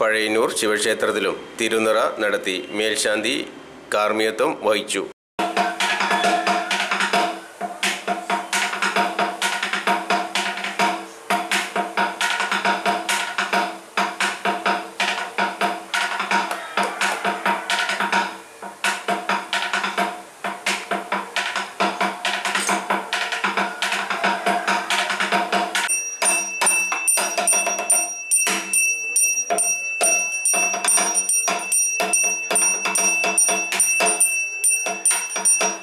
പഴയന്നൂർ ശിവക്ഷേത്രത്തിലും തിരുനിറ നടത്തി മേൽശാന്തി കാർമ്മികത്വം വഹിച്ചു. you Thank you